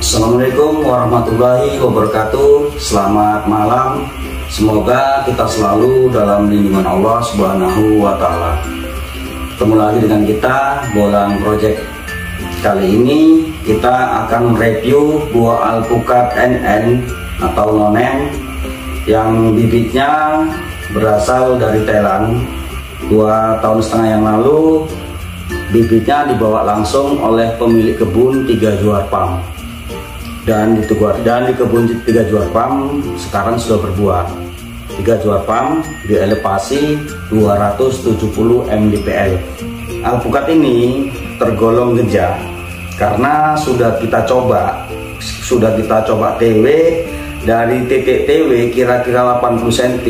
Assalamualaikum warahmatullahi wabarakatuh. Selamat malam. Semoga kita selalu dalam lindungan Allah subhanahu wa ta'ala. Ketemu lagi dengan kita Bolang Project. Kali ini kita akan review buah alpukat NN atau nonen Yang bibitnya berasal dari Thailand. Dua tahun setengah yang lalu Bibitnya dibawa langsung oleh pemilik kebun Tiga Juar Pam. Dan di dan di kebun tiga juar pam sekarang sudah berbuah. Tiga juar pam di elevasi 270 mdpl alpukat ini tergolong gejah karena sudah kita coba sudah kita coba TW dari titik TW kira-kira 80 cm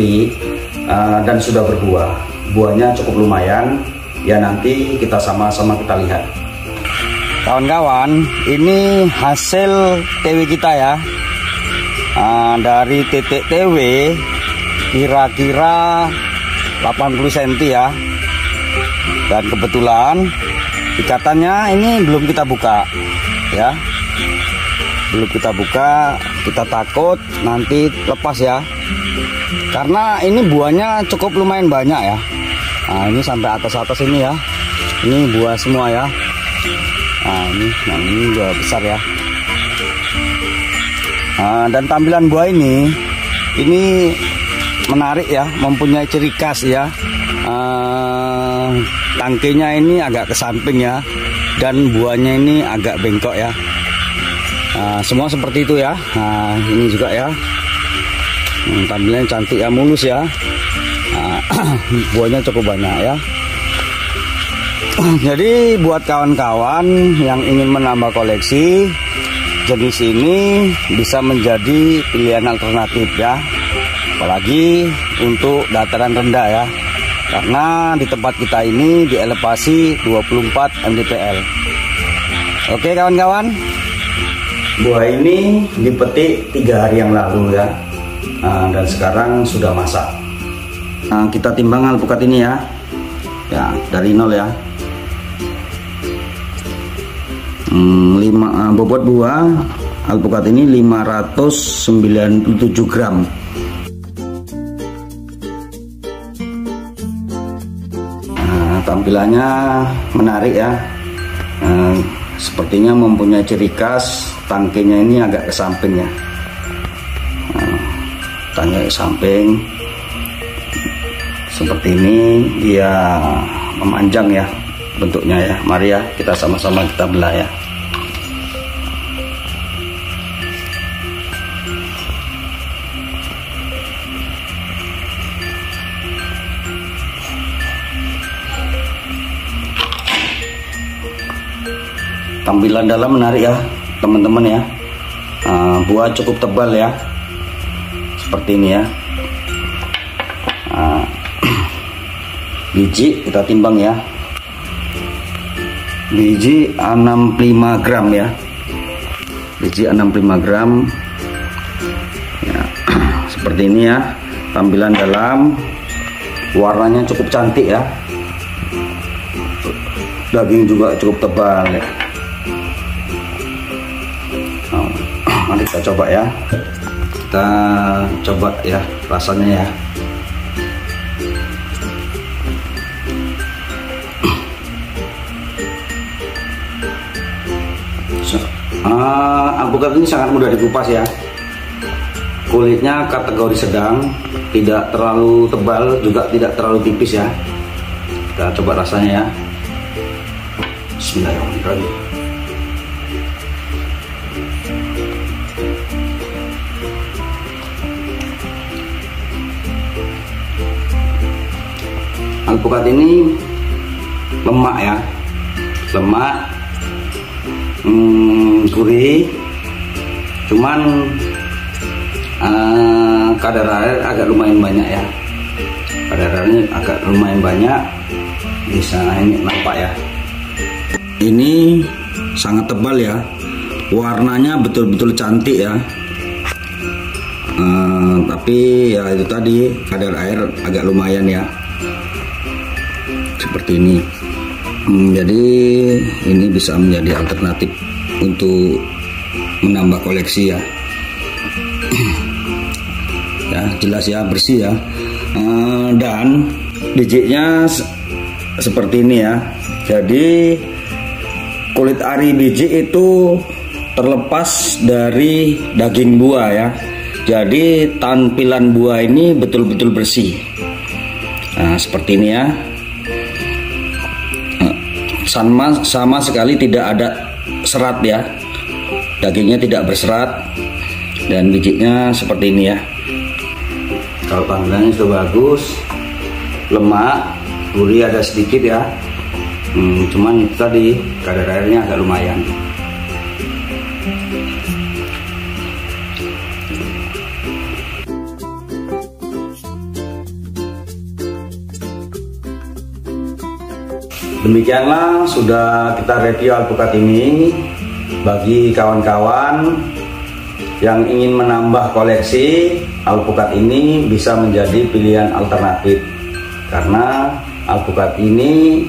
uh, dan sudah berbuah. Buahnya cukup lumayan ya nanti kita sama-sama kita lihat Kawan-kawan, ini hasil TW kita ya. Nah, dari titik TW kira-kira 80 cm ya. Dan kebetulan ikatannya ini belum kita buka ya. Belum kita buka, kita takut nanti lepas ya. Karena ini buahnya cukup lumayan banyak ya. Nah, ini sampai atas-atas ini ya. Ini buah semua ya. Nah ini yang ini juga besar ya. Nah, dan tampilan buah ini ini menarik ya mempunyai ciri khas ya. Uh, tangkinya ini agak ke samping ya dan buahnya ini agak bengkok ya. Uh, semua seperti itu ya. Nah ini juga ya. Hmm, tampilannya cantik ya mulus ya buahnya cukup banyak ya. Jadi buat kawan-kawan yang ingin menambah koleksi jenis ini bisa menjadi pilihan alternatif ya. Apalagi untuk dataran rendah ya. Karena di tempat kita ini di elevasi 24 mdpl oke kawan-kawan. Buah ini dipetik tiga hari yang lalu ya. Nah, dan sekarang sudah masak nah, kita timbang alpukat ini ya. Ya dari nol ya. Hmm, lima, uh, bobot buah. Alpukat ini 597 gram. Nah, tampilannya menarik ya. Nah, sepertinya mempunyai ciri khas. Tangkinya ini agak ke samping ya. Nah, tangki ke samping seperti ini dia memanjang ya bentuknya ya. Mari ya kita sama-sama kita belah ya. Tampilan dalam menarik ya teman-teman ya. Uh, buah cukup tebal ya. Seperti ini ya biji kita timbang ya. Biji 65 gram ya. Biji 65 gram. Ya, seperti ini ya tampilan dalam. Warnanya cukup cantik ya. Daging juga cukup tebal ya. Mari kita coba ya. Kita coba ya rasanya ya uh, alpukat ini sangat mudah dikupas ya. Kulitnya kategori sedang tidak terlalu tebal juga tidak terlalu tipis ya. Kita coba rasanya ya. Bismillahirrahmanirrahim. Alpukat ini lemak ya. Lemak hmm, gurih. Cuman uh, kadar air agak lumayan banyak ya. Kadar airnya agak lumayan banyak. Bisa ini nampak ya. Ini sangat tebal ya. Warnanya betul-betul cantik ya. Uh, tapi ya itu tadi kadar air agak lumayan ya. Seperti ini jadi ini bisa menjadi alternatif untuk menambah koleksi ya. Ya jelas ya bersih ya. Uh, dan bijinya seperti ini ya. Jadi kulit ari biji itu terlepas dari daging buah ya. Jadi tampilan buah ini betul-betul bersih. Nah seperti ini ya. eh, sama sama sekali tidak ada serat ya. Dagingnya tidak berserat. Dan bijinya seperti ini ya. Kalau tampilannya sudah bagus lemak gurih ada sedikit ya. Hmm, cuman tadi kadar airnya agak lumayan Demikianlah sudah kita review alpukat ini bagi kawan-kawan yang ingin menambah koleksi alpukat ini bisa menjadi pilihan alternatif. Karena alpukat ini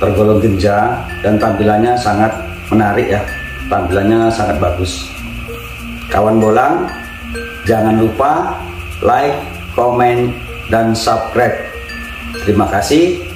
tergolong genja dan tampilannya sangat menarik ya. Tampilannya sangat bagus. Kawan bolang jangan lupa like, komen, dan subscribe. Terima kasih